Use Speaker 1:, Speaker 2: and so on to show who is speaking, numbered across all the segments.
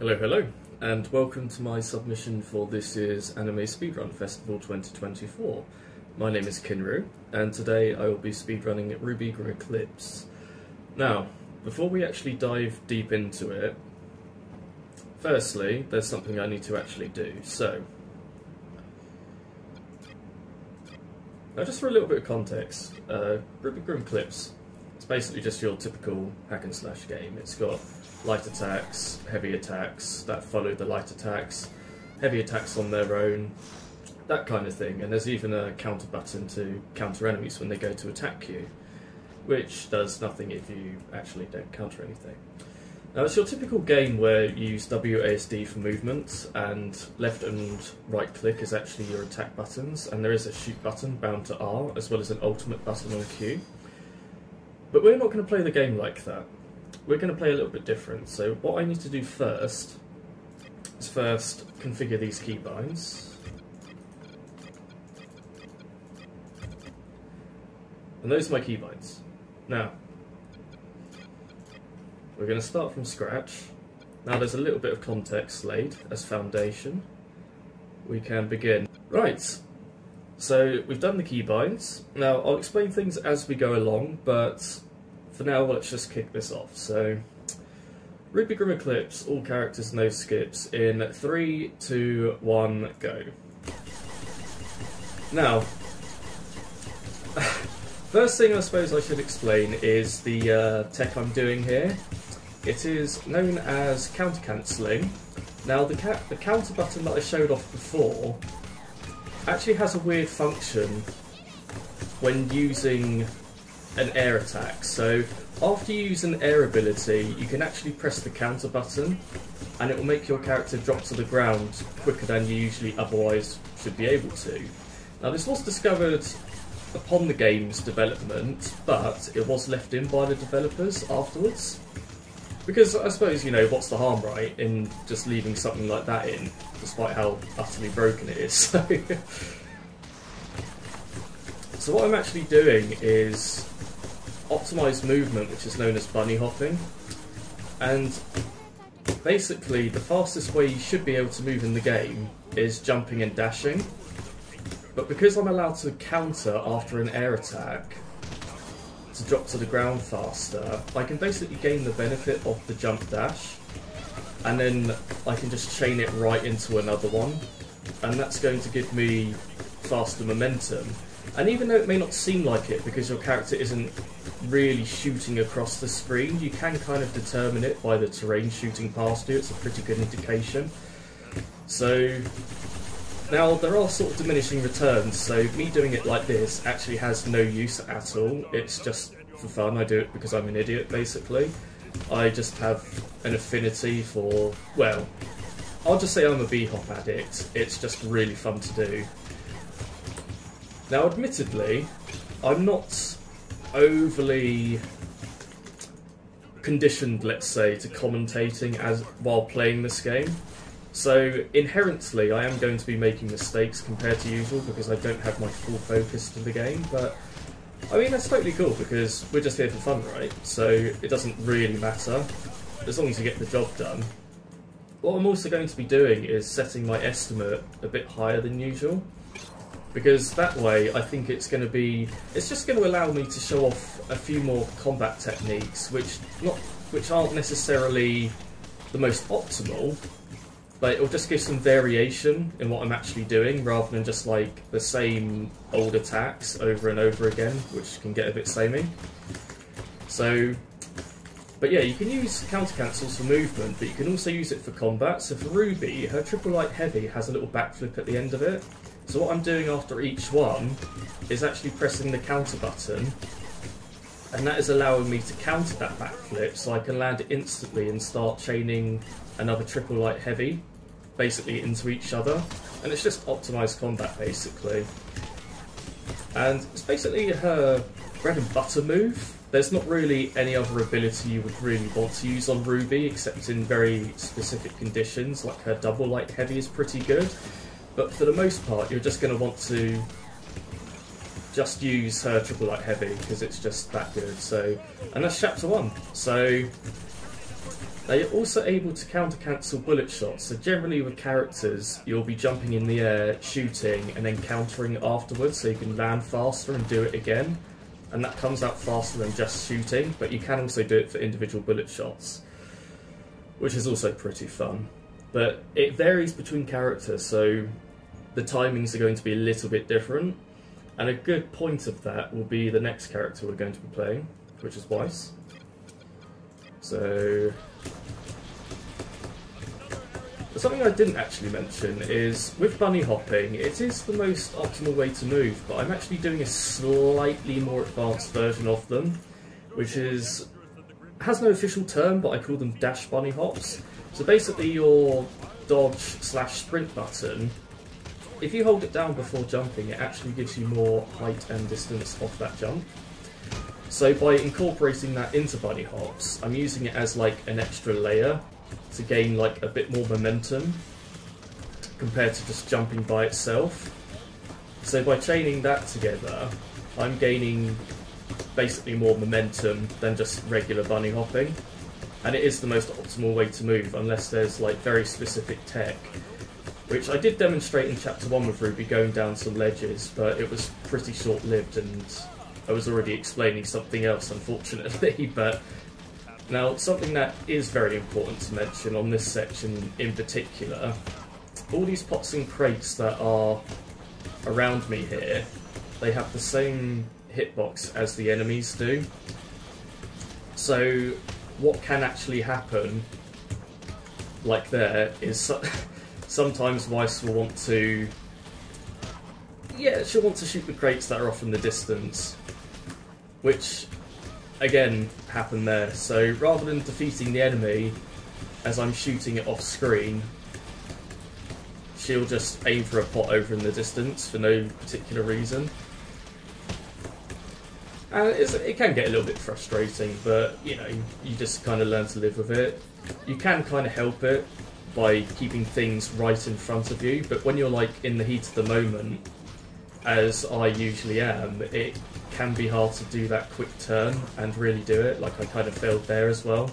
Speaker 1: Hello, hello, and welcome to my submission for this year's Anime Speedrun Festival 2024. My name is Kinru, and today I will be speedrunning RWBY Grimm Eclipse. Now, before we actually dive deep into it, firstly, there's something I need to actually do. So, now just for a little bit of context, uh, RWBY Grimm Eclipse, it's basically just your typical hack and slash game. It's got light attacks, heavy attacks that follow the light attacks, heavy attacks on their own, that kind of thing. And there's even a counter button to counter enemies when they go to attack you, which does nothing if you actually don't counter anything. Now it's your typical game where you use WASD for movement and left and right click is actually your attack buttons and there is a shoot button bound to R as well as an ultimate button on Q. But we're not going to play the game like that we're going to play a little bit different. So what I need to do first is first configure these keybinds. And those are my keybinds. Now, we're going to start from scratch. Now there's a little bit of context laid as foundation. We can begin. Right, so we've done the keybinds. Now I'll explain things as we go along, but for now, let's just kick this off. So, RWBY Grimm Eclipse, all characters, no skips, in 3, 2, 1, go. Now, first thing I suppose I should explain is the uh, tech I'm doing here. It is known as counter cancelling. Now, the, ca the counter button that I showed off before actually has a weird function when using an air attack. So after you use an air ability, you can actually press the counter button and it will make your character drop to the ground quicker than you usually otherwise should be able to. Now this was discovered upon the game's development, but it was left in by the developers afterwards. Because I suppose, you know, what's the harm, right, in just leaving something like that in, despite how utterly broken it is. so what I'm actually doing is optimized movement, which is known as bunny hopping. And basically, the fastest way you should be able to move in the game is jumping and dashing. But because I'm allowed to counter after an air attack to drop to the ground faster, I can basically gain the benefit of the jump dash. And then I can just chain it right into another one. And that's going to give me faster momentum. And even though it may not seem like it because your character isn't really shooting across the screen, you can kind of determine it by the terrain shooting past you. It's a pretty good indication. So now there are sort of diminishing returns, so me doing it like this actually has no use at all. It's just for fun. I do it because I'm an idiot, basically. I just have an affinity for, well, I'll just say I'm a B-hop addict. It's just really fun to do. Now, admittedly, I'm not overly conditioned, let's say, to commentating as while playing this game. So inherently, I am going to be making mistakes compared to usual because I don't have my full focus to the game. But I mean, that's totally cool because we're just here for fun, right? So it doesn't really matter as long as you get the job done. What I'm also going to be doing is setting my estimate a bit higher than usual because that way I think it's going to be it's just going to allow me to show off a few more combat techniques which not which aren't necessarily the most optimal but it'll just give some variation in what I'm actually doing rather than just like the same old attacks over and over again which can get a bit samey so but yeah, you can use counter cancels for movement, but you can also use it for combat. So for Ruby, her triple light heavy has a little backflip at the end of it, so what I'm doing after each one is actually pressing the counter button and that is allowing me to counter that backflip so I can land it instantly and start chaining another triple light heavy basically into each other. And it's just optimized combat basically. And it's basically her bread and butter move. There's not really any other ability you would really want to use on Ruby except in very specific conditions like her double light heavy is pretty good but for the most part, you're just going to want to just use her triple light heavy because it's just that good. So, and that's chapter one. So Now you're also able to counter cancel bullet shots, so generally with characters you'll be jumping in the air, shooting, and then countering afterwards so you can land faster and do it again. And that comes out faster than just shooting, but you can also do it for individual bullet shots, which is also pretty fun. But it varies between characters, so the timings are going to be a little bit different. And a good point of that will be the next character we're going to be playing, which is Weiss. So Something I didn't actually mention is with bunny hopping, it is the most optimal way to move, but I'm actually doing a slightly more advanced version of them, which is has no official term, but I call them dash bunny hops. So basically, your dodge slash sprint button, if you hold it down before jumping, it actually gives you more height and distance off that jump. So by incorporating that into bunny hops, I'm using it as like an extra layer to gain like a bit more momentum compared to just jumping by itself. So by chaining that together, I'm gaining basically more momentum than just regular bunny hopping. And it is the most optimal way to move, unless there's like very specific tech. Which I did demonstrate in chapter 1 with Ruby going down some ledges, but it was pretty short lived and I was already explaining something else unfortunately, but now, something that is very important to mention on this section in particular, all these pots and crates that are around me here, they have the same hitbox as the enemies do. So, what can actually happen, like there, is sometimes Weiss will want to... Yeah, she'll want to shoot the crates that are off in the distance, which again happen there. So rather than defeating the enemy as I'm shooting it off screen, she'll just aim for a pot over in the distance for no particular reason. And it can get a little bit frustrating, but you know, you just kind of learn to live with it. You can kind of help it by keeping things right in front of you, but when you're like in the heat of the moment, as I usually am, it can be hard to do that quick turn and really do it, like I kind of failed there as well.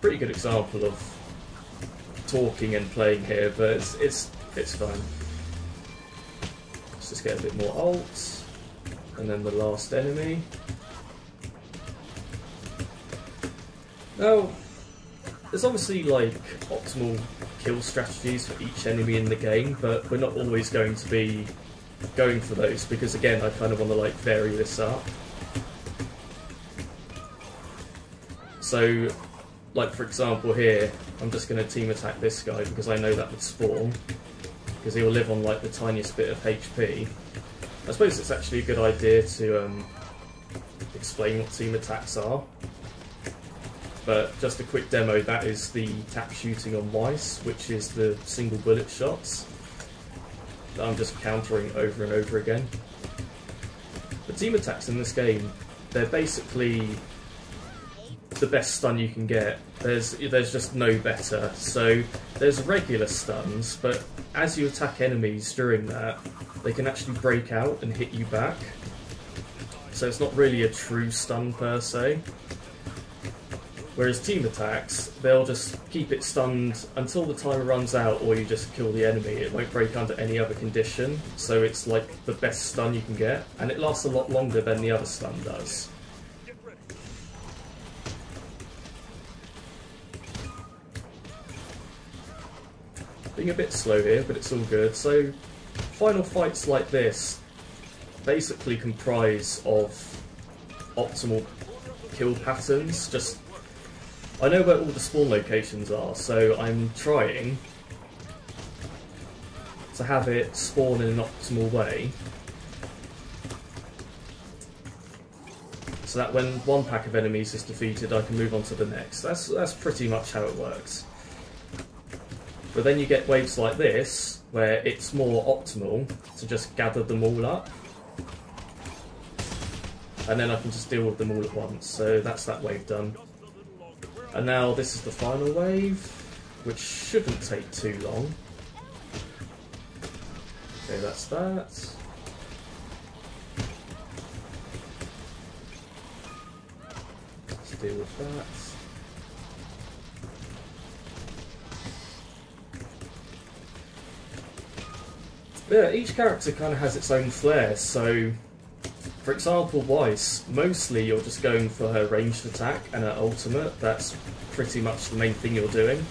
Speaker 1: Pretty good example of talking and playing here, but it's, it's, it's fine. Let's just get a bit more alt, and then the last enemy. Now, there's obviously like optimal kill strategies for each enemy in the game, but we're not always going to be going for those because again I kind of want to like vary this up. So like for example here I'm just going to team attack this guy because I know that would spawn because he will live on like the tiniest bit of HP. I suppose it's actually a good idea to um, explain what team attacks are. But just a quick demo, that is the tap shooting on Weiss, which is the single bullet shots that I'm just countering over and over again. The team attacks in this game, they're basically the best stun you can get. There's there's just no better. So there's regular stuns, but as you attack enemies during that, they can actually break out and hit you back. So it's not really a true stun per se. Whereas team attacks, they'll just keep it stunned until the timer runs out or you just kill the enemy. It won't break under any other condition, so it's like the best stun you can get, and it lasts a lot longer than the other stun does. Being a bit slow here, but it's all good. So, final fights like this basically comprise of optimal kill patterns, just I know where all the spawn locations are, so I'm trying to have it spawn in an optimal way. So that when one pack of enemies is defeated, I can move on to the next. That's, that's pretty much how it works. But then you get waves like this, where it's more optimal to just gather them all up. And then I can just deal with them all at once. So that's that wave done. And now this is the final wave, which shouldn't take too long. Okay, that's that. Let's deal with that. Yeah, each character kind of has its own flair, so for example, Weiss, mostly you're just going for her ranged attack and her ultimate, that's pretty much the main thing you're doing.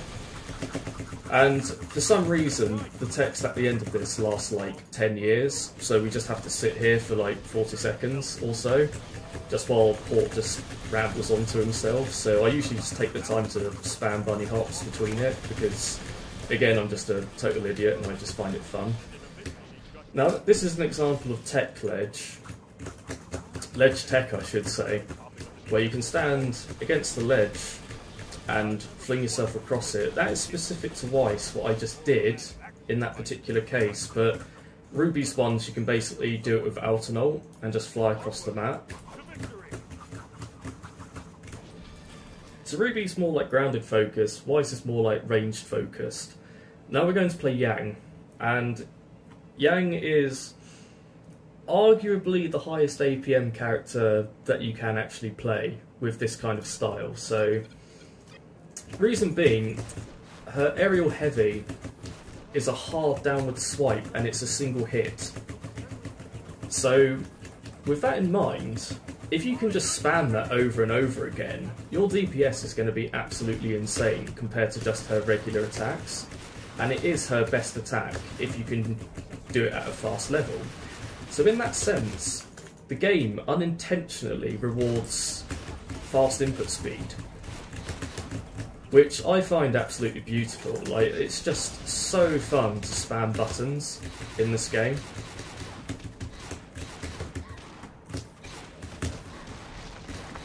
Speaker 1: And for some reason, the text at the end of this lasts like 10 years, so we just have to sit here for like 40 seconds or so, just while Port just rambles onto himself. So I usually just take the time to spam bunny hops between it, because again, I'm just a total idiot and I just find it fun. Now, this is an example of tech ledge, ledge tech I should say, where you can stand against the ledge and fling yourself across it. That is specific to Weiss, what I just did in that particular case, but Ruby's ones you can basically do it without an ult and just fly across the map. So Ruby's more like grounded focus, Weiss is more like ranged focused. Now we're going to play Yang, and Yang is arguably the highest APM character that you can actually play with this kind of style. So, reason being, her aerial heavy is a hard downward swipe and it's a single hit. So, with that in mind, if you can just spam that over and over again, your DPS is going to be absolutely insane compared to just her regular attacks. And it is her best attack if you can do it at a fast level. So in that sense, the game unintentionally rewards fast input speed, which I find absolutely beautiful. Like it's just so fun to spam buttons in this game.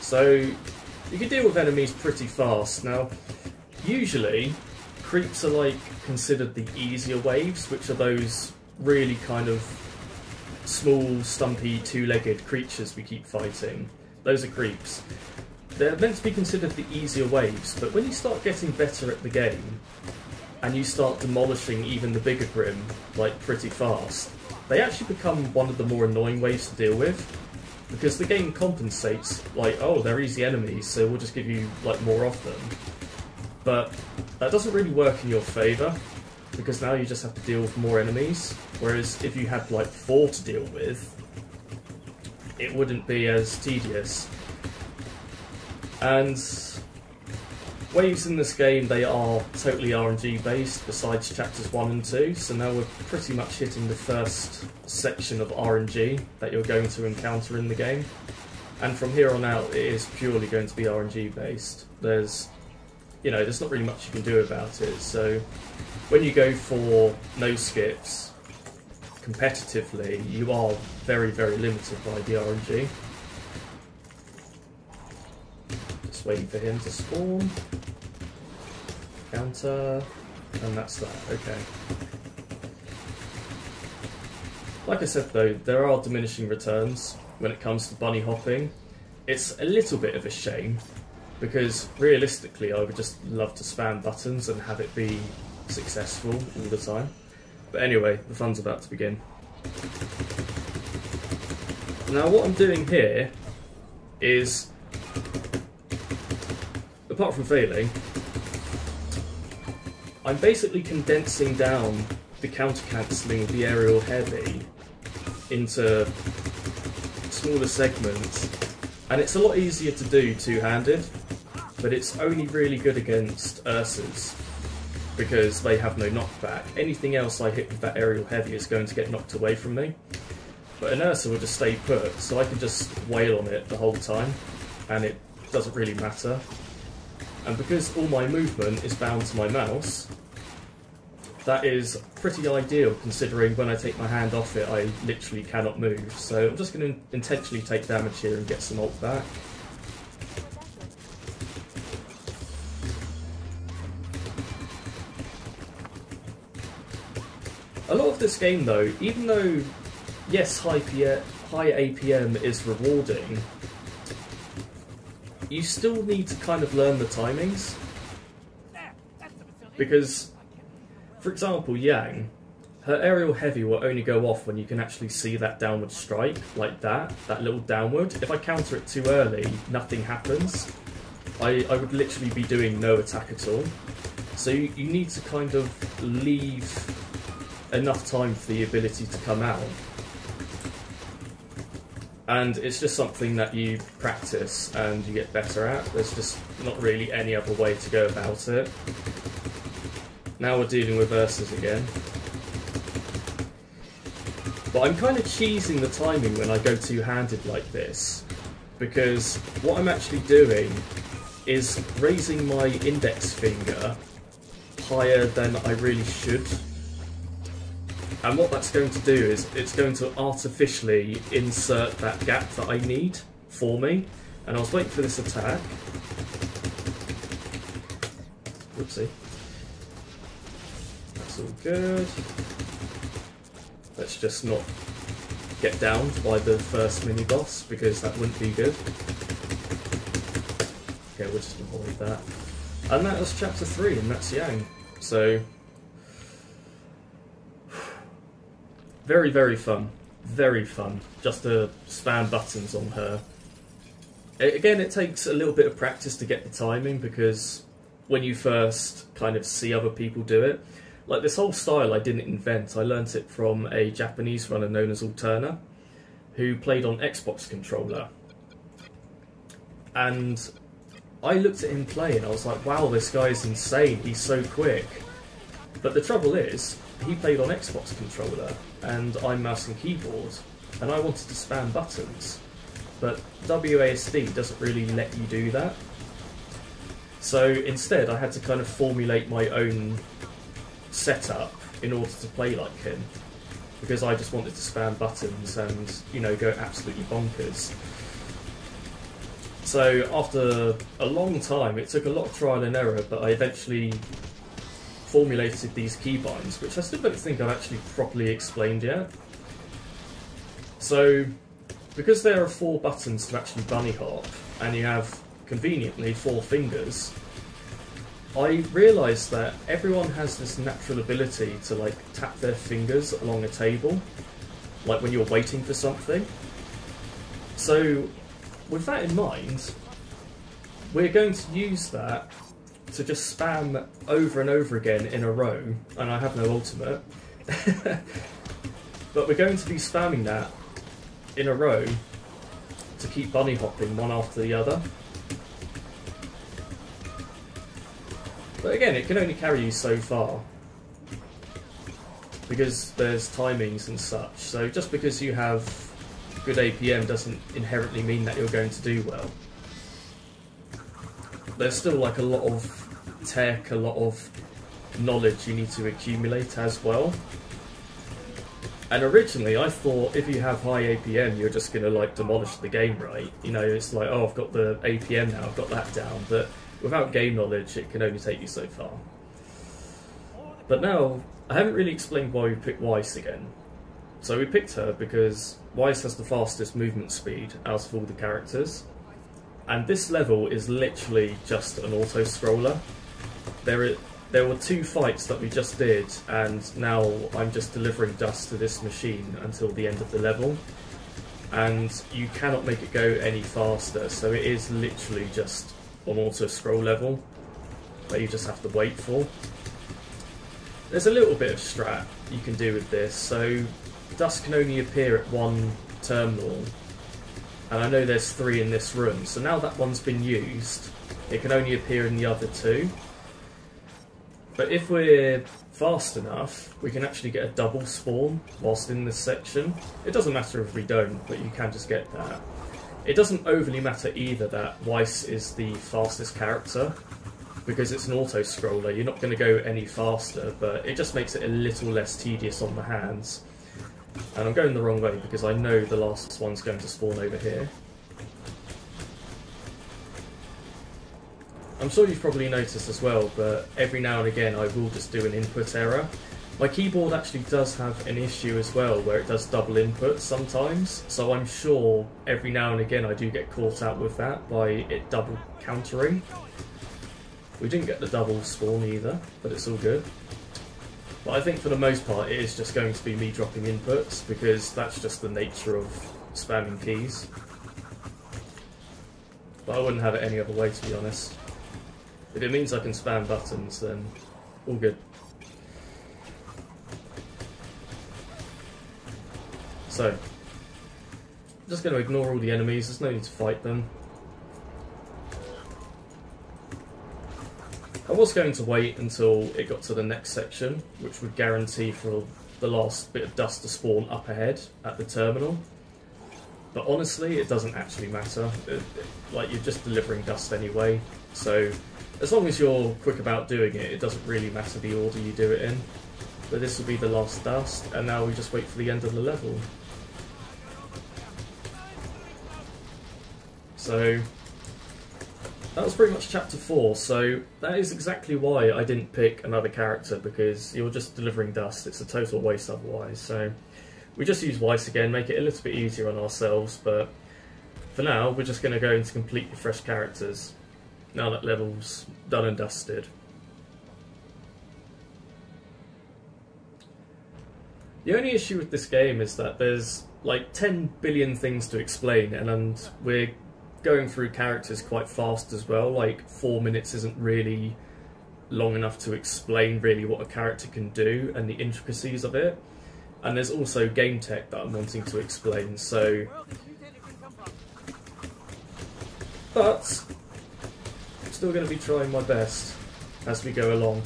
Speaker 1: So you can deal with enemies pretty fast. Now, usually creeps are like considered the easier waves, which are those really kind of small, stumpy, two-legged creatures we keep fighting. Those are creeps. They're meant to be considered the easier waves, but when you start getting better at the game, and you start demolishing even the bigger Grimm, like, pretty fast, they actually become one of the more annoying waves to deal with. Because the game compensates, like, oh, they're easy enemies, so we'll just give you, like, more of them. But that doesn't really work in your favour, because now you just have to deal with more enemies. Whereas if you had like four to deal with, it wouldn't be as tedious. And waves in this game, they are totally RNG based besides chapters 1 and 2, so now we're pretty much hitting the first section of RNG that you're going to encounter in the game. And from here on out, it is purely going to be RNG based. There's, you know, there's not really much you can do about it, so when you go for no skips competitively, you are very, very limited by the RNG. Just waiting for him to spawn. Counter. And that's that. Okay. Like I said though, there are diminishing returns when it comes to bunny hopping. It's a little bit of a shame because realistically I would just love to spam buttons and have it be successful all the time. But anyway, the fun's about to begin. Now what I'm doing here is, apart from failing, I'm basically condensing down the counter-cancelling of the aerial heavy into smaller segments and it's a lot easier to do two-handed but it's only really good against Ursas because they have no knockback. Anything else I hit with that aerial heavy is going to get knocked away from me. But an Ursa will just stay put, so I can just wail on it the whole time, and it doesn't really matter. And because all my movement is bound to my mouse, that is pretty ideal considering when I take my hand off it I literally cannot move. So I'm just going to intentionally take damage here and get some ult back. A lot of this game, though, even though, yes, high, high APM is rewarding, you still need to kind of learn the timings. Because, for example, Yang, her aerial heavy will only go off when you can actually see that downward strike, like that, that little downward. If I counter it too early, nothing happens. I, I would literally be doing no attack at all. So you, you need to kind of leave enough time for the ability to come out. And it's just something that you practice and you get better at. There's just not really any other way to go about it. Now we're dealing with Ursa's again. But I'm kind of cheesing the timing when I go two-handed like this. Because what I'm actually doing is raising my index finger higher than I really should. And what that's going to do is it's going to artificially insert that gap that I need for me. And I was waiting for this attack. Whoopsie. That's all good. Let's just not get downed by the first mini boss because that wouldn't be good. Okay, we'll just avoid that. And that was chapter 3, and that's Yang. So, very, very fun. Very fun. Just to spam buttons on her. Again, it takes a little bit of practice to get the timing because when you first kind of see other people do it, like this whole style I didn't invent, I learnt it from a Japanese runner known as Alterna, who played on Xbox controller. And I looked at him play and I was like, wow, this guy's insane, he's so quick. But the trouble is, he played on Xbox controller, and I'm mouse and keyboard, and I wanted to spam buttons. But WASD doesn't really let you do that. So instead, I had to kind of formulate my own setup in order to play like him. Because I just wanted to spam buttons and, you know, go absolutely bonkers. So after a long time, it took a lot of trial and error, but I eventually formulated these keybinds, which I still don't think I've actually properly explained yet. So, because there are four buttons to actually bunny hop, and you have, conveniently, four fingers, I realised that everyone has this natural ability to like tap their fingers along a table, like when you're waiting for something. So with that in mind, we're going to use that to just spam over and over again in a row, and I have no ultimate. but we're going to be spamming that in a row to keep bunny hopping one after the other. But again, it can only carry you so far. Because there's timings and such. So just because you have good APM doesn't inherently mean that you're going to do well. There's still like a lot of tech, a lot of knowledge you need to accumulate as well. And originally I thought if you have high APM you're just going to like demolish the game, right? You know, it's like, oh I've got the APM now, I've got that down, but without game knowledge it can only take you so far. But now, I haven't really explained why we picked Weiss again. So we picked her because Weiss has the fastest movement speed out of all the characters. And this level is literally just an auto-scroller. There, are, there were two fights that we just did, and now I'm just delivering dust to this machine until the end of the level. And you cannot make it go any faster, so it is literally just an auto-scroll level that you just have to wait for. There's a little bit of strat you can do with this, so dust can only appear at one terminal, and I know there's three in this room, so now that one's been used, it can only appear in the other two. But if we're fast enough, we can actually get a double spawn whilst in this section. It doesn't matter if we don't, but you can just get that. It doesn't overly matter either that Weiss is the fastest character, because it's an auto-scroller, you're not going to go any faster, but it just makes it a little less tedious on the hands. And I'm going the wrong way because I know the last one's going to spawn over here. I'm sure you've probably noticed as well, but every now and again I will just do an input error. My keyboard actually does have an issue as well, where it does double input sometimes, so I'm sure every now and again I do get caught out with that by it double countering. We didn't get the double spawn either, but it's all good. But I think for the most part it is just going to be me dropping inputs, because that's just the nature of spamming keys. But I wouldn't have it any other way, to be honest. If it means I can spam buttons, then all good. So, I'm just going to ignore all the enemies, there's no need to fight them. I was going to wait until it got to the next section, which would guarantee for the last bit of dust to spawn up ahead at the terminal. But honestly, it doesn't actually matter. It, it, like, you're just delivering dust anyway, so as long as you're quick about doing it, it doesn't really matter the order you do it in. But this will be the last dust, and now we just wait for the end of the level. So, that was pretty much chapter 4, so that is exactly why I didn't pick another character, because you're just delivering dust, it's a total waste otherwise, so we just use Weiss again, make it a little bit easier on ourselves, but for now we're just going to go into completely fresh characters, now that level's done and dusted. The only issue with this game is that there's like 10 billion things to explain, and, and we're going through characters quite fast as well. Like four minutes isn't really long enough to explain really what a character can do and the intricacies of it. And there's also game tech that I'm wanting to explain, so... But, still going to be trying my best as we go along.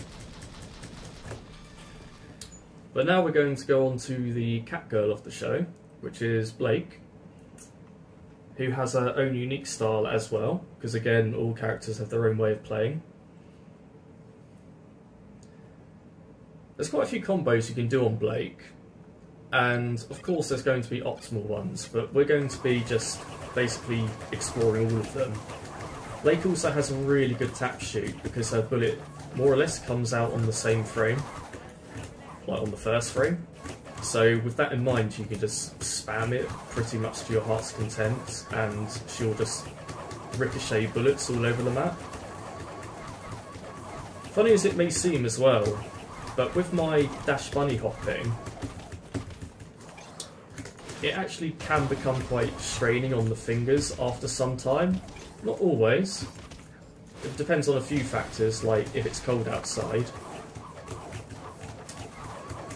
Speaker 1: But now we're going to go on to the cat girl of the show, which is Blake who has her own unique style as well, because again, all characters have their own way of playing. There's quite a few combos you can do on Blake, and of course there's going to be optimal ones, but we're going to be just basically exploring all of them. Blake also has a really good tap shoot because her bullet more or less comes out on the same frame, like on the first frame. So with that in mind, you can just spam it pretty much to your heart's content, and she'll just ricochet bullets all over the map. Funny as it may seem as well, but with my dash bunny hopping, it actually can become quite straining on the fingers after some time. Not always. It depends on a few factors, like if it's cold outside,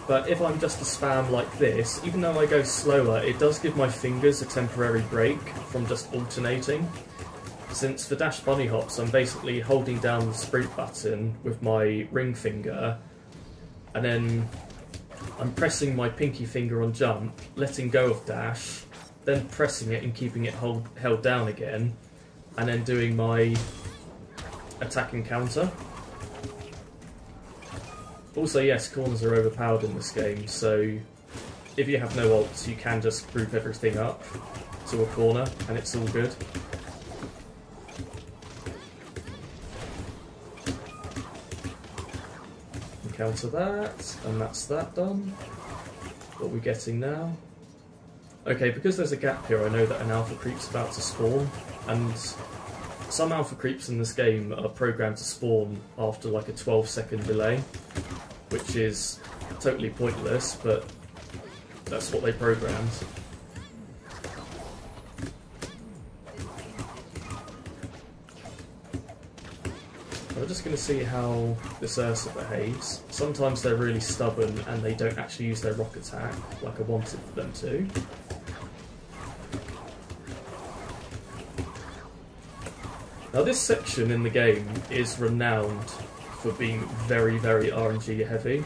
Speaker 1: but if I'm just to spam like this, even though I go slower, it does give my fingers a temporary break from just alternating. Since for dash bunny hops, I'm basically holding down the sprint button with my ring finger, and then I'm pressing my pinky finger on jump, letting go of dash, then pressing it and keeping it hold, held down again, and then doing my attack and counter. Also, yes, corners are overpowered in this game, so if you have no ults, you can just group everything up to a corner, and it's all good. Counter that, and that's that done. What are we getting now? Okay, because there's a gap here, I know that an alpha creep's about to spawn, and some alpha creeps in this game are programmed to spawn after like a 12 second delay, which is totally pointless, but that's what they programmed. We're just going to see how this Ursa behaves. Sometimes they're really stubborn and they don't actually use their rock attack like I wanted them to. Now this section in the game is renowned for being very, very RNG heavy.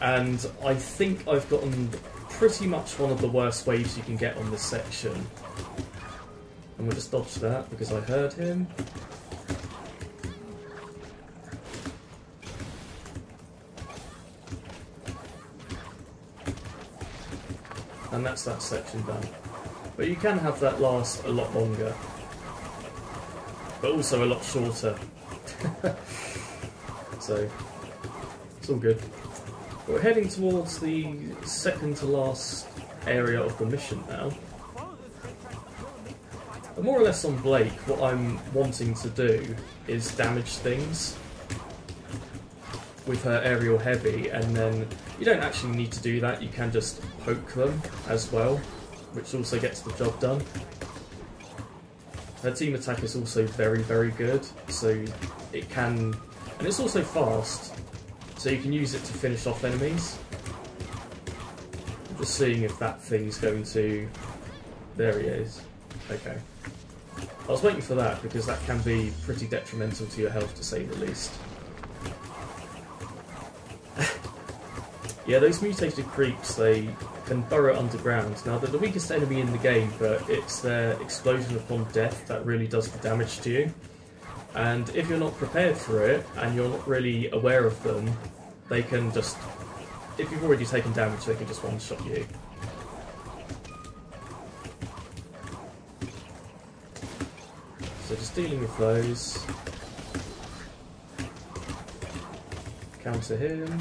Speaker 1: And I think I've gotten pretty much one of the worst waves you can get on this section. And we'll just dodge that because I heard him. And that's that section done. But you can have that last a lot longer. But also a lot shorter. so, it's all good. We're heading towards the second to last area of the mission now. But more or less on Blake, what I'm wanting to do is damage things with her aerial heavy, and then you don't actually need to do that, you can just poke them as well which also gets the job done. Her team attack is also very, very good, so it can... And it's also fast, so you can use it to finish off enemies. Just seeing if that thing's going to... There he is. Okay. I was waiting for that because that can be pretty detrimental to your health to say the least. Yeah, those mutated creeps, they can burrow underground. Now, they're the weakest enemy in the game, but it's their explosion upon death that really does the damage to you. And if you're not prepared for it, and you're not really aware of them, they can just... If you've already taken damage, they can just one-shot you. So just dealing with those. Counter him.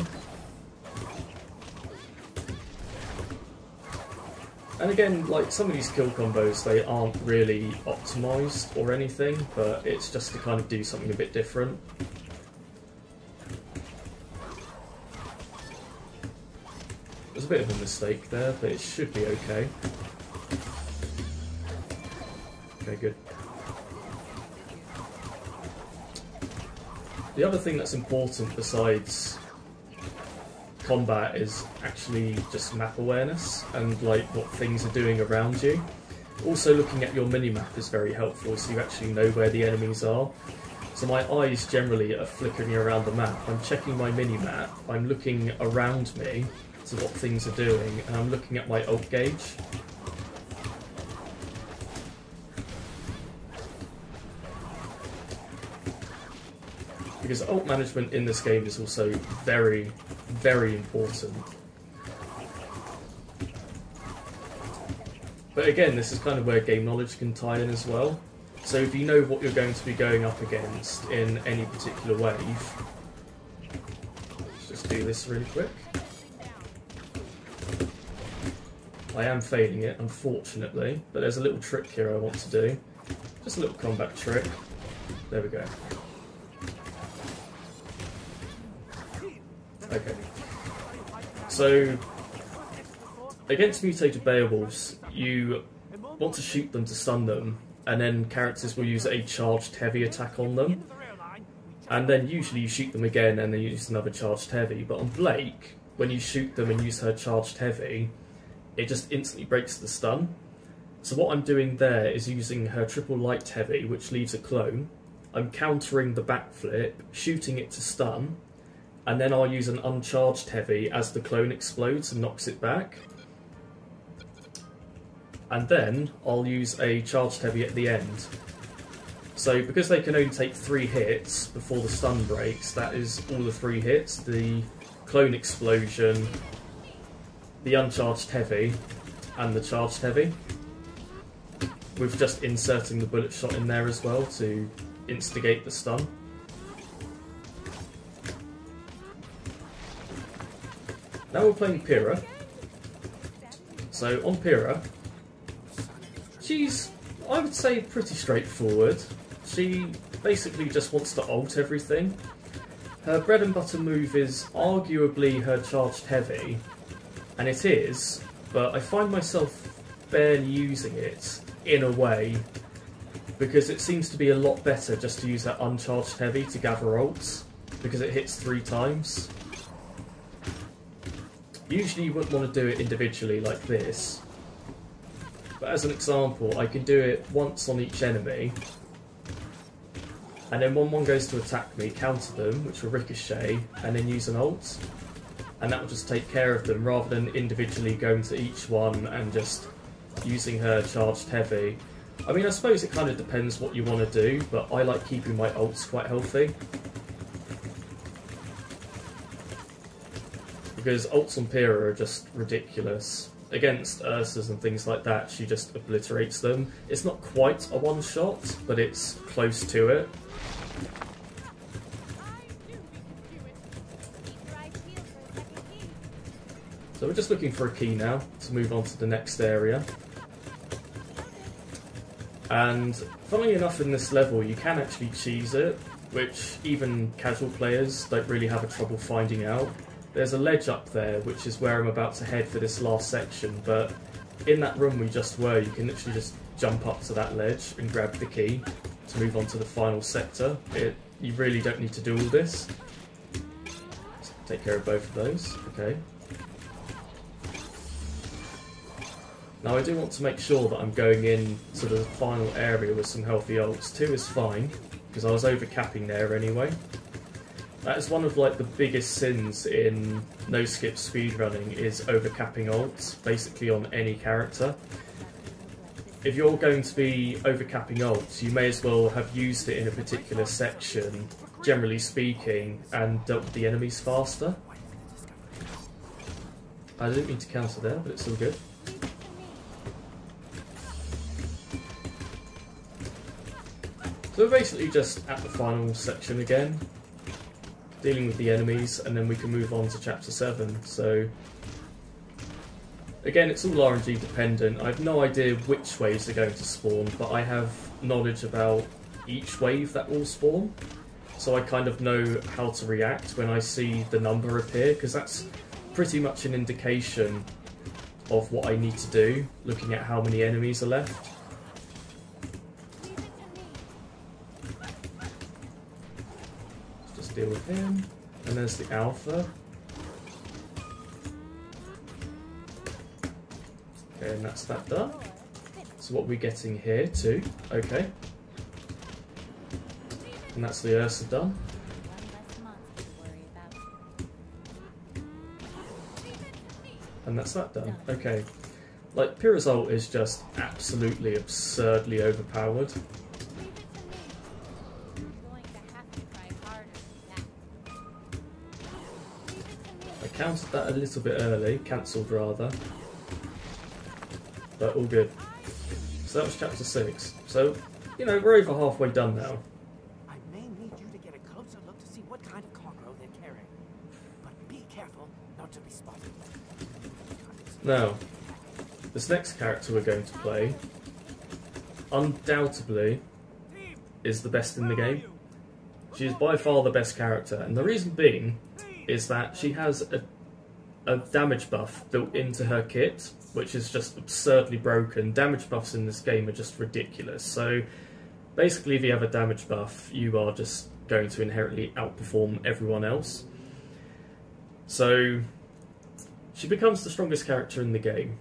Speaker 1: And again, like some of these kill combos, they aren't really optimized or anything, but it's just to kind of do something a bit different. There's a bit of a mistake there, but it should be okay. Okay, good. The other thing that's important besides combat is actually just map awareness and like what things are doing around you. Also looking at your mini-map is very helpful so you actually know where the enemies are. So my eyes generally are flickering around the map. I'm checking my mini-map, I'm looking around me to what things are doing, and I'm looking at my ult gauge. because ult management in this game is also very, very important. But again, this is kind of where game knowledge can tie in as well. So if you know what you're going to be going up against in any particular wave, let's just do this really quick. I am failing it, unfortunately, but there's a little trick here I want to do. Just a little combat trick. There we go. Okay. So, against mutated Beowulfs, you want to shoot them to stun them, and then characters will use a charged heavy attack on them. And then usually you shoot them again and then you use another charged heavy. But on Blake, when you shoot them and use her charged heavy, it just instantly breaks the stun. So what I'm doing there is using her triple light heavy, which leaves a clone. I'm countering the backflip, shooting it to stun, and then I'll use an uncharged heavy as the clone explodes and knocks it back. And then I'll use a charged heavy at the end. So because they can only take three hits before the stun breaks, that is all the three hits. The clone explosion, the uncharged heavy, and the charged heavy. With just inserting the bullet shot in there as well to instigate the stun. Now we're playing Pyrrha. So on Pyrrha, she's, I would say, pretty straightforward. She basically just wants to ult everything. Her bread and butter move is arguably her charged heavy, and it is, but I find myself barely using it in a way because it seems to be a lot better just to use that uncharged heavy to gather ults because it hits three times. Usually you wouldn't want to do it individually like this. But as an example, I can do it once on each enemy. And then when one goes to attack me, counter them, which will ricochet, and then use an ult. And that will just take care of them, rather than individually going to each one and just using her charged heavy. I mean, I suppose it kind of depends what you want to do, but I like keeping my ults quite healthy. Because ults on Pyrrha are just ridiculous. Against Ursas and things like that, she just obliterates them. It's not quite a one-shot, but it's close to it. So we're just looking for a key now to move on to the next area. And funnily enough in this level you can actually cheese it, which even casual players don't really have a trouble finding out. There's a ledge up there, which is where I'm about to head for this last section, but in that room we just were, you can literally just jump up to that ledge and grab the key to move on to the final sector. It, you really don't need to do all this. Take care of both of those. Okay. Now I do want to make sure that I'm going in to the final area with some healthy ults. Two is fine, because I was overcapping there anyway. That is one of like the biggest sins in no skip speedrunning is overcapping ults, basically on any character. If you're going to be overcapping ults, you may as well have used it in a particular section, generally speaking, and dealt with the enemies faster. I didn't mean to cancel there, but it's all good. So we're basically just at the final section again, dealing with the enemies, and then we can move on to chapter 7. So, again, it's all RNG dependent. I have no idea which waves are going to spawn, but I have knowledge about each wave that will spawn. So I kind of know how to react when I see the number appear, because that's pretty much an indication of what I need to do, looking at how many enemies are left. Deal with him. And there's the alpha. Okay, and that's that done. So what we're getting here too. Okay. And that's the Ursa done. And that's that done. Okay. Like, Pyrrha's ult is just absolutely absurdly overpowered. That a little bit early, cancelled rather. But all good. So that was chapter 6. So, you know, we're over halfway done now.
Speaker 2: I may need you to get a closer look to see what kind of cargo they're carrying. But be careful not to be spotted.
Speaker 1: Now, this next character we're going to play, undoubtedly, is the best in the game. She is by far the best character, and the reason being is that she has a, a damage buff built into her kit, which is just absurdly broken. Damage buffs in this game are just ridiculous. So basically, if you have a damage buff, you are just going to inherently outperform everyone else. So she becomes the strongest character in the game.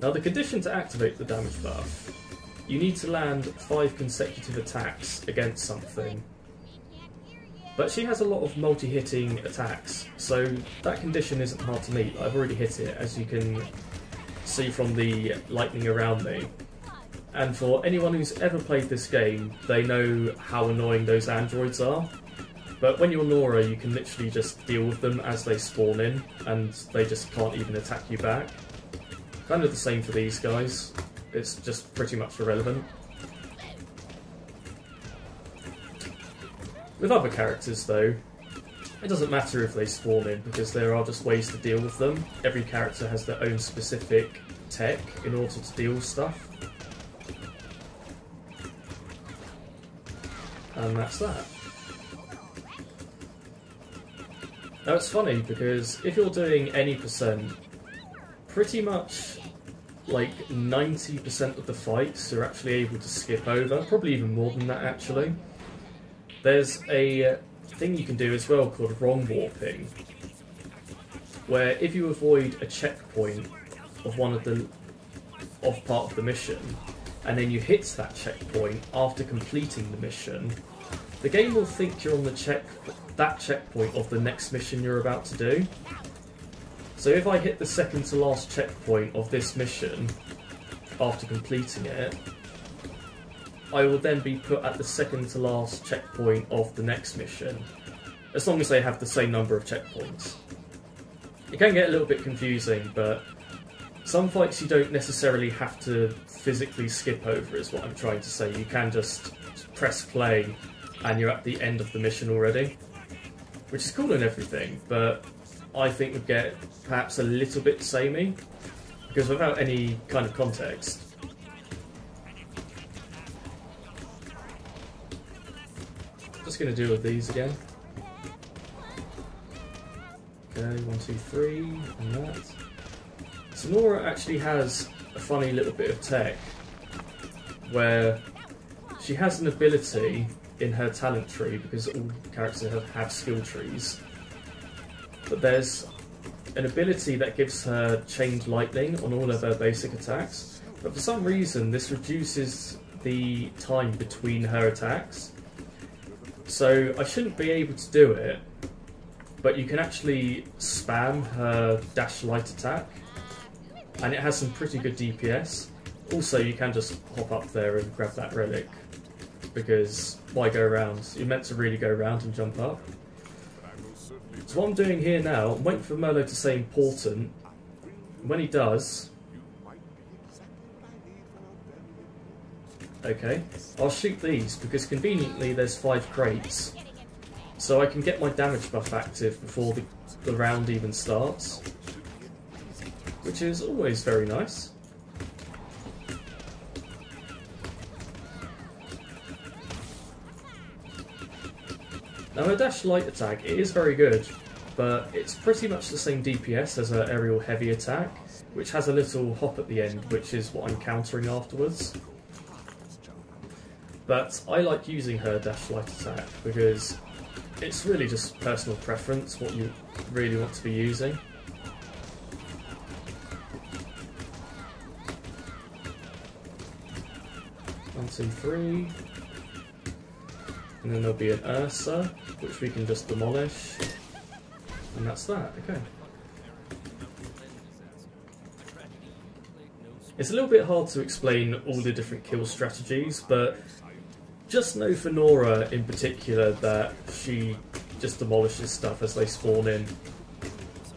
Speaker 1: Now the condition to activate the damage buff you need to land five consecutive attacks against something. But she has a lot of multi-hitting attacks, so that condition isn't hard to meet. I've already hit it, as you can see from the lightning around me. And for anyone who's ever played this game, they know how annoying those androids are. But when you're Nora, you can literally just deal with them as they spawn in, and they just can't even attack you back. Kind of the same for these guys it's just pretty much irrelevant. With other characters, though, it doesn't matter if they spawn in, because there are just ways to deal with them. Every character has their own specific tech in order to deal with stuff. And that's that. Now it's funny, because if you're doing any percent, pretty much like 90% of the fights are actually able to skip over, probably even more than that actually. There's a thing you can do as well called wrong warping, where if you avoid a checkpoint of one of the of part of the mission, and then you hit that checkpoint after completing the mission, the game will think you're on the check that checkpoint of the next mission you're about to do, so if I hit the second to last checkpoint of this mission after completing it, I will then be put at the second to last checkpoint of the next mission, as long as they have the same number of checkpoints. It can get a little bit confusing, but some fights you don't necessarily have to physically skip over is what I'm trying to say. You can just press play and you're at the end of the mission already, which is cool and everything, but I think would get perhaps a little bit samey, because without any kind of context, just going to deal with these again. Okay, one, two, three, and that. So Nora actually has a funny little bit of tech where she has an ability in her talent tree because all characters have, have skill trees. But there's an ability that gives her chained lightning on all of her basic attacks. But for some reason, this reduces the time between her attacks. So I shouldn't be able to do it, but you can actually spam her dash light attack, and it has some pretty good DPS. Also, you can just hop up there and grab that relic, because why go around? You're meant to really go around and jump up. So what I'm doing here now, I'm waiting for Merlot to say important. When he does, okay, I'll shoot these because conveniently there's five crates. So I can get my damage buff active before the, the round even starts. Which is always very nice. Now her dash light attack, it is very good, but it's pretty much the same DPS as her aerial heavy attack, which has a little hop at the end, which is what I'm countering afterwards. But I like using her dash light attack because it's really just personal preference what you really want to be using. One, two, three. And then there'll be an Ursa, which we can just demolish. And that's that, okay. It's a little bit hard to explain all the different kill strategies, but just know for Nora in particular that she just demolishes stuff as they spawn in.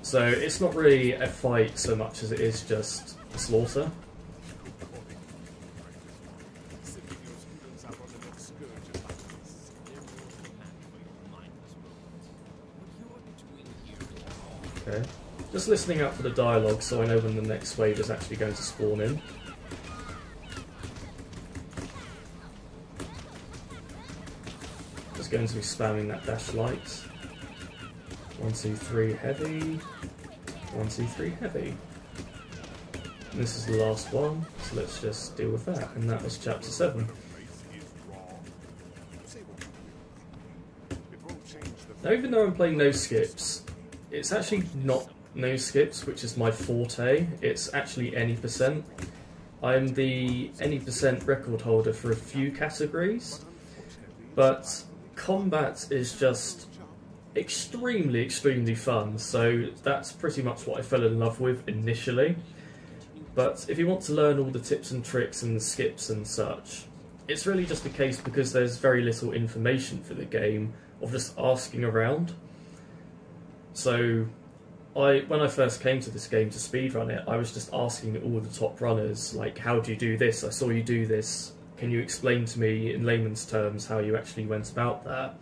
Speaker 1: So it's not really a fight so much as it is just a slaughter. Okay. Just listening out for the dialogue so I know when the next wave is actually going to spawn in. Just going to be spamming that dash light. One, two, three, heavy. One, two, three, heavy. And this is the last one, so let's just deal with that. And that was chapter 7. Now even though I'm playing no skips, it's actually not no skips, which is my forte. It's actually any percent. I'm the any percent record holder for a few categories, but combat is just extremely, extremely fun. So that's pretty much what I fell in love with initially. But if you want to learn all the tips and tricks and skips and such, it's really just a case because there's very little information for the game of just asking around. So I when I first came to this game to speedrun it, I was just asking all the top runners, like, how do you do this? I saw you do this. Can you explain to me in layman's terms how you actually went about that?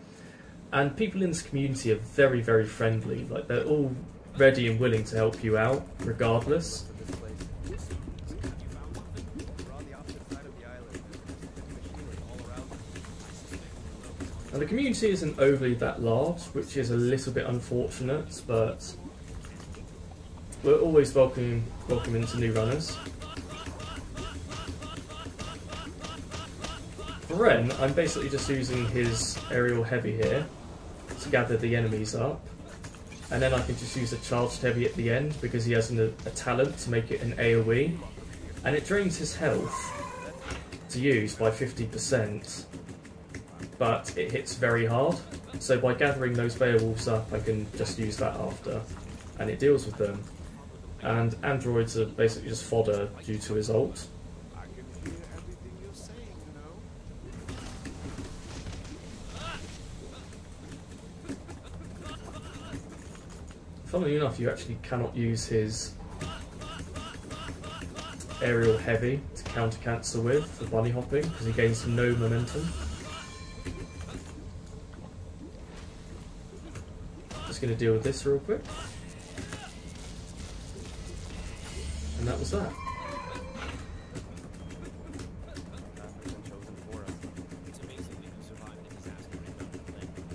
Speaker 1: And people in this community are very, very friendly. Like they're all ready and willing to help you out, regardless. And the community isn't overly that large, which is a little bit unfortunate, but we're always welcoming welcoming to new runners. For Ren, I'm basically just using his aerial heavy here to gather the enemies up. And then I can just use a charged heavy at the end because he has an, a talent to make it an AoE. And it drains his health to use by 50%, but it hits very hard. So by gathering those Beowolfs up, I can just use that after, and it deals with them. And androids are basically just fodder due to his ult. Funnily enough, you actually cannot use his aerial heavy to counter cancel with for bunny hopping because he gains no momentum. Just going to deal with this real quick. That was that.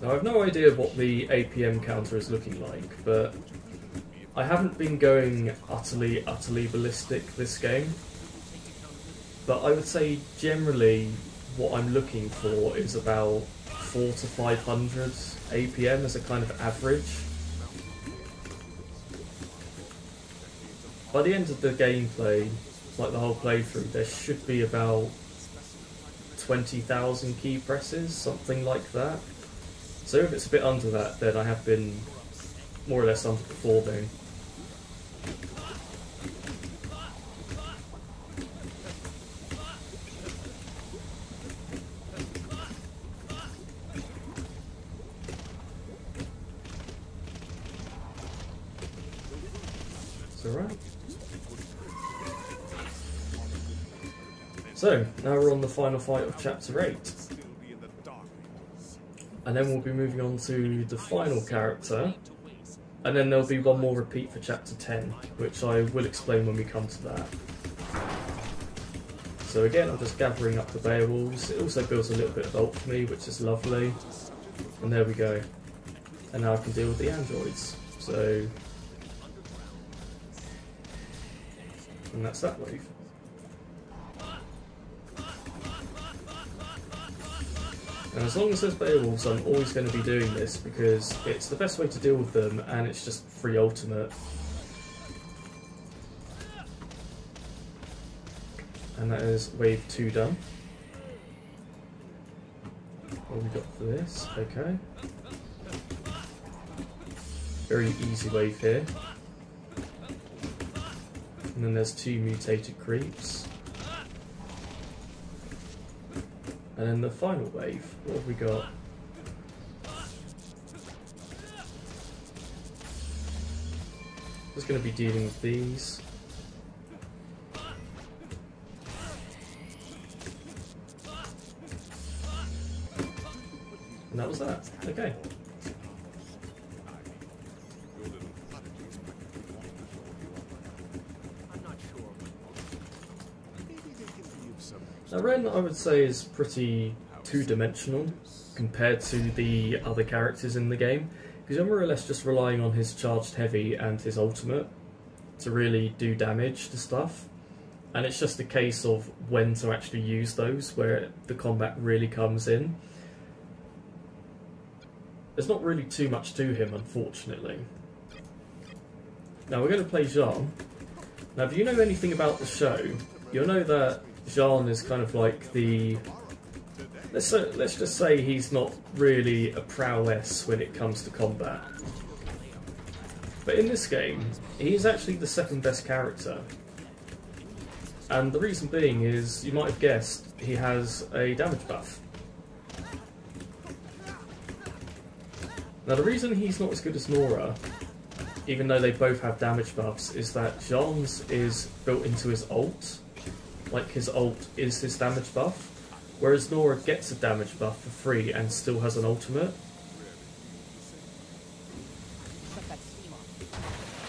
Speaker 1: Now I've no idea what the APM counter is looking like, but I haven't been going utterly, utterly ballistic this game, but I would say generally what I'm looking for is about four to five hundred APM as a kind of average. By the end of the gameplay, like the whole playthrough, there should be about 20,000 key presses, something like that. So if it's a bit under that, then I have been more or less underperforming. On the final fight of Chapter 8. And then we'll be moving on to the final character. And then there'll be one more repeat for Chapter 10, which I will explain when we come to that. So again, I'm just gathering up the Beowolfs. It also builds a little bit of bulk for me, which is lovely. And there we go. And now I can deal with the androids. So... And that's that wave. And as long as there's Beowolfs, I'm always going to be doing this because it's the best way to deal with them and it's just free ultimate. And that is wave 2 done. What we got for this? Okay. Very easy wave here. And then there's two mutated creeps. And then the final wave, what have we got? Just going to be dealing with these. And that was that. Okay.
Speaker 2: I'm not sure.
Speaker 1: Now Ren, I would say, is pretty two-dimensional compared to the other characters in the game, because you're more or less just relying on his charged heavy and his ultimate to really do damage to stuff. And it's just a case of when to actually use those, where the combat really comes in. There's not really too much to him, unfortunately. Now we're going to play Jaune. Now, if you know anything about the show, you'll know that Jaune is kind of like the. Let's let's just say he's not really a prowess when it comes to combat. But in this game, he's actually the second best character. And the reason being is, you might have guessed, he has a damage buff. Now the reason he's not as good as Nora, even though they both have damage buffs, is that Jaune's is built into his ult. Like his ult is his damage buff, whereas Nora gets a damage buff for free and still has an ultimate.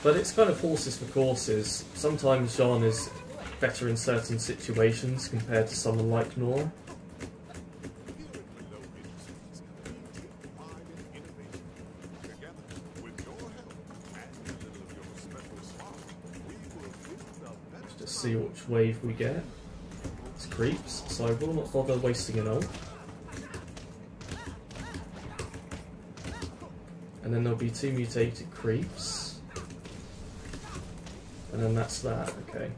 Speaker 1: But it's kind of horses for courses. Sometimes Jaune is better in certain situations compared to someone like Nora. See which wave we get. It's creeps, so I will not bother wasting an ult. And then there'll be two mutated creeps. And then that's that, okay.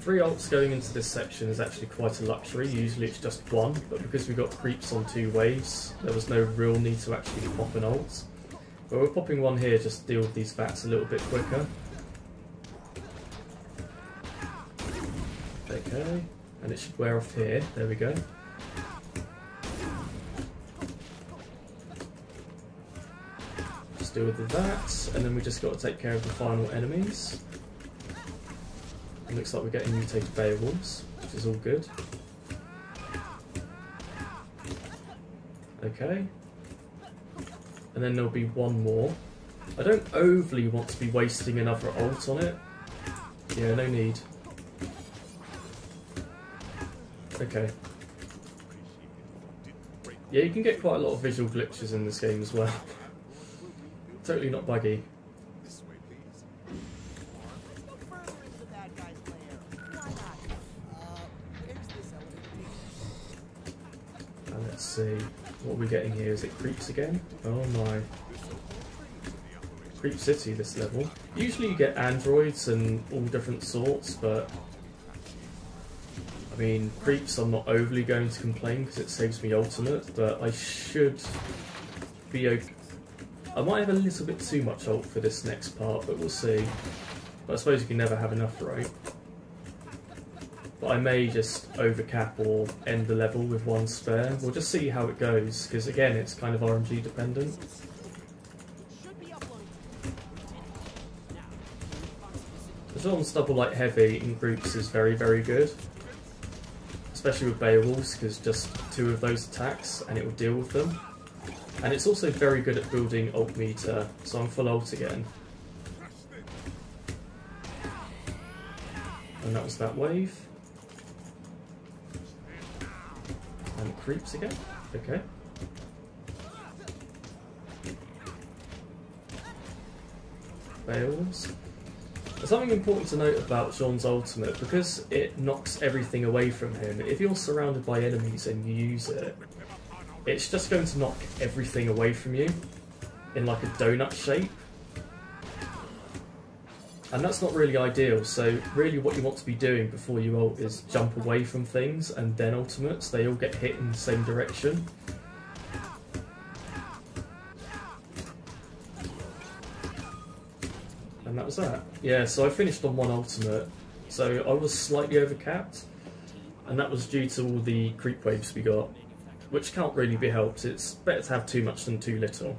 Speaker 1: Three ults going into this section is actually quite a luxury, usually it's just one, but because we got creeps on two waves, there was no real need to actually pop an ult. But we're popping one here just to deal with these vats a little bit quicker. Okay, and it should wear off here, there we go. Just deal with that, and then we just got to take care of the final enemies. It looks like we're getting mutated Beowolfs, which is all good. Okay. And then there'll be one more. I don't overly want to be wasting another ult on it. Yeah, no need. Okay. Yeah, you can get quite a lot of visual glitches in this game as well. totally not buggy. And let's see, what we're we getting here? Is it creeps again? Oh my. Creep City this level. Usually you get androids and all different sorts, but mean, creeps I'm not overly going to complain because it saves me ultimate, but I should be okay. I might have a little bit too much ult for this next part, but we'll see. But I suppose you can never have enough, right? But I may just overcap or end the level with one spare. We'll just see how it goes, because again, it's kind of RNG dependent. The Jaune's double light heavy in groups is very, very good. Especially with Beowolfs, because just two of those attacks and it will deal with them. And it's also very good at building ult meter, so I'm full ult again. And that was that wave. And it creeps again. Okay. Beowolfs. Something important to note about Jaune's ultimate, because it knocks everything away from him, if you're surrounded by enemies and you use it, it's just going to knock everything away from you in like a donut shape. And that's not really ideal, so really what you want to be doing before you ult is jump away from things and then ultimates, they all get hit in the same direction. Was that. Yeah, so I finished on one ultimate. So I was slightly overcapped, and that was due to all the creep waves we got, which can't really be helped. It's better to have too much than too little.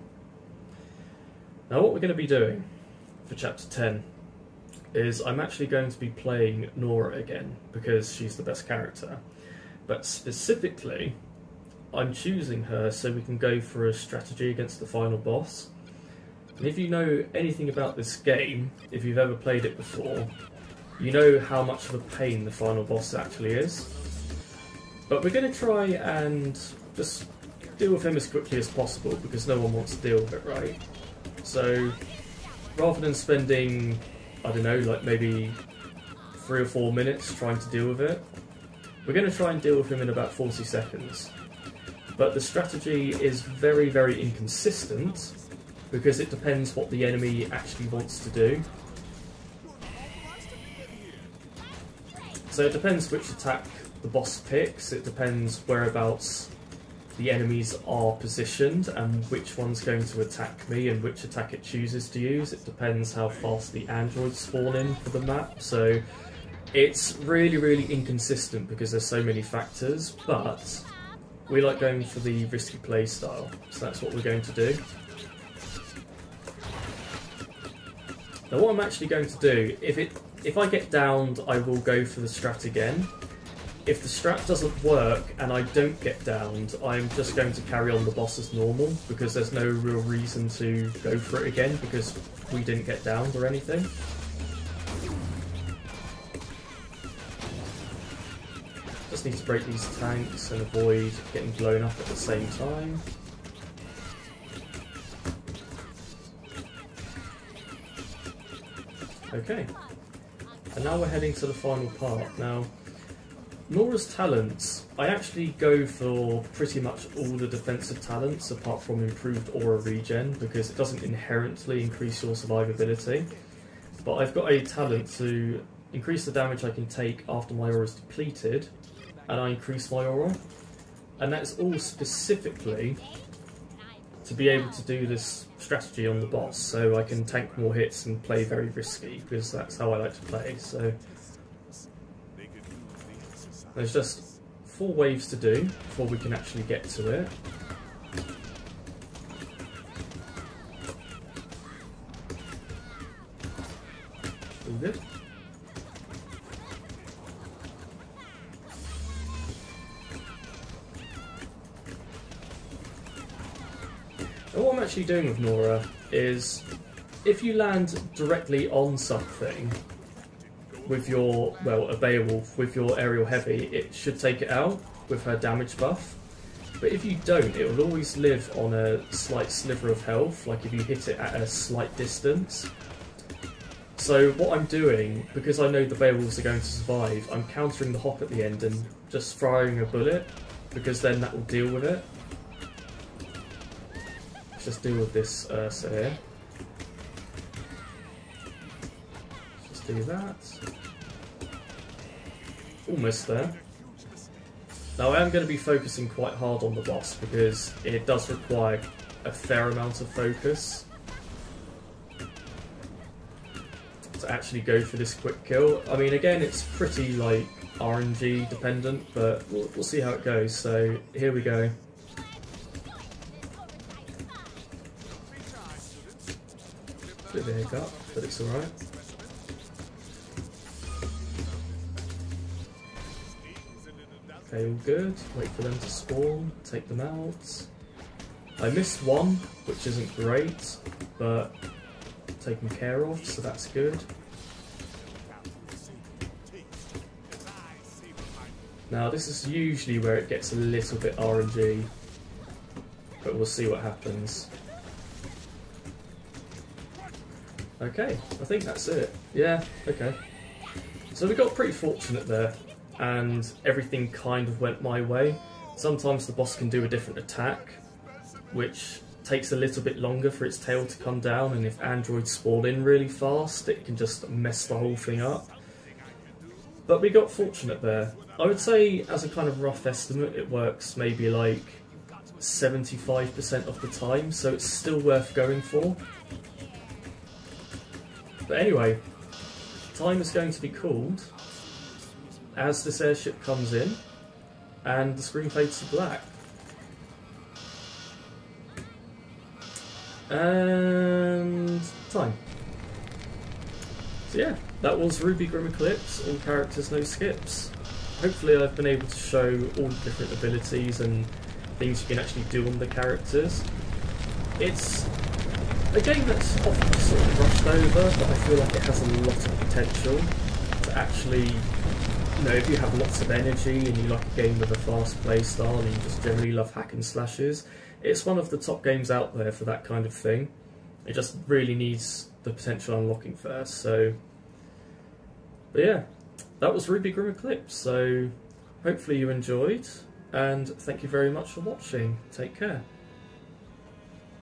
Speaker 1: Now what we're going to be doing for chapter 10 is I'm actually going to be playing Nora again, because she's the best character. But specifically, I'm choosing her so we can go for a strategy against the final boss. And if you know anything about this game, if you've ever played it before, you know how much of a pain the final boss actually is. But we're going to try and just deal with him as quickly as possible because no one wants to deal with it, right? So rather than spending, I don't know, like maybe three or four minutes trying to deal with it, we're going to try and deal with him in about 40 seconds. But the strategy is very, very inconsistent because it depends what the enemy actually wants to do. So it depends which attack the boss picks, it depends whereabouts the enemies are positioned and which one's going to attack me and which attack it chooses to use. It depends how fast the androids spawn in for the map, so it's really, really inconsistent because there's so many factors, but we like going for the risky play style, so that's what we're going to do. Now what I'm actually going to do, if it if I get downed, I will go for the strat again. If the strat doesn't work and I don't get downed, I'm just going to carry on the boss as normal because there's no real reason to go for it again because we didn't get downed or anything. Just need to break these tanks and avoid getting blown up at the same time. Okay. And now we're heading to the final part. Now, Nora's talents, I actually go for pretty much all the defensive talents apart from improved aura regen because it doesn't inherently increase your survivability. But I've got a talent to increase the damage I can take after my aura is depleted and I increase my aura. And that's all specifically to be able to do this strategy on the boss so I can tank more hits and play very risky because that's how I like to play. So there's just four waves to do before we can actually get to it. Good. Actually doing with Nora is if you land directly on something with your, well, a Beowolf with your aerial heavy, it should take it out with her damage buff. But if you don't, it will always live on a slight sliver of health, like if you hit it at a slight distance. So what I'm doing, because I know the Beowolfs are going to survive, I'm countering the hop at the end and just firing a bullet, because then that will deal with it. Let's just deal with this uh, Ursa here. Just do that. Almost there. Now I am going to be focusing quite hard on the boss because it does require a fair amount of focus to actually go for this quick kill. I mean again it's pretty like RNG dependent but we'll, we'll see how it goes so here we go. Bit of a hiccup but it's alright. Okay, all good. Wait for them to spawn, take them out. I missed one, which isn't great, but taken care of, so that's good. Now this is usually where it gets a little bit RNG, but we'll see what happens. Okay, I think that's it. Yeah, okay. So we got pretty fortunate there and everything kind of went my way. Sometimes the boss can do a different attack, which takes a little bit longer for its tail to come down, and if androids spawn in really fast, it can just mess the whole thing up. But we got fortunate there. I would say, as a kind of rough estimate, it works maybe like 75% of the time, so it's still worth going for. But anyway, time is going to be called as this airship comes in and the screen fades to black. And time. So yeah, that was RWBY Grimm Eclipse, all characters, no skips. Hopefully I've been able to show all the different abilities and things you can actually do on the characters. It's a game that's often sort of brushed over, but I feel like it has a lot of potential to actually you know, if you have lots of energy and you like a game with a fast play style and you just generally love hack and slashes, it's one of the top games out there for that kind of thing. It just really needs the potential unlocking first, so... But yeah, that was RWBY Grimm Eclipse, so hopefully you enjoyed, and thank you very much for watching. Take care.